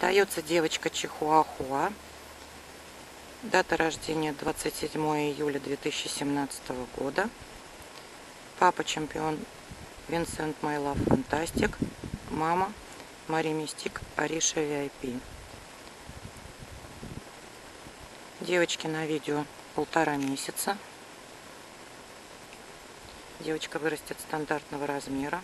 Продается девочка Чихуахуа. Дата рождения 27 июля 2017 года. Папа чемпион Винсент Майлав Фантастик. Мама Мари Мистик Ариша VIP. Девочке на видео полтора месяца. Девочка вырастет стандартного размера.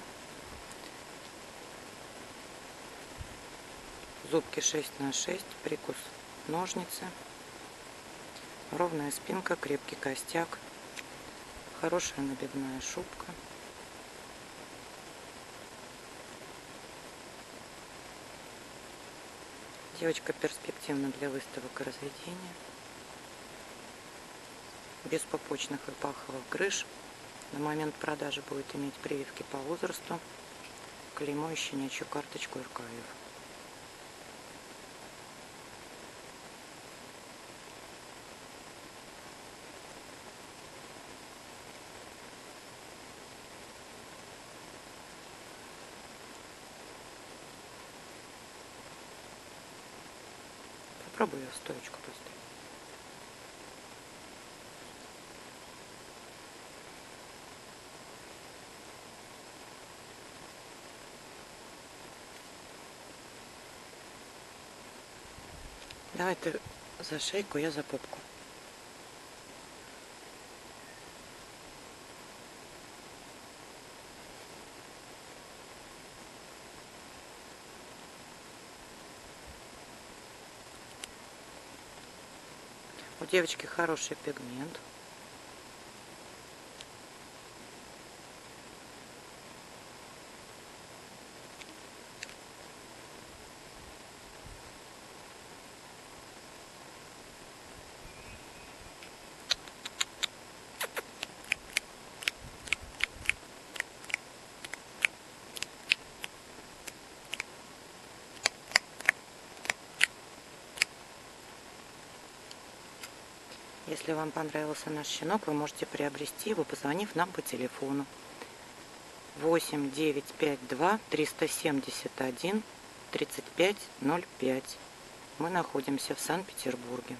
Зубки 6 на 6, прикус ножницы, ровная спинка, крепкий костяк, хорошая набивная шубка. Девочка перспективна для выставок и разведения. Без пупочных и паховых грыж. На момент продажи будет иметь прививки по возрасту, клеймо и щенячью карточку РКФ. Попробую в стоечку поставить. Давай ты за шейку, я за попку. У девочки хороший пигмент. Если вам понравился наш щенок, вы можете приобрести его, позвонив нам по телефону 8 952 371 3505. Мы находимся в Санкт-Петербурге.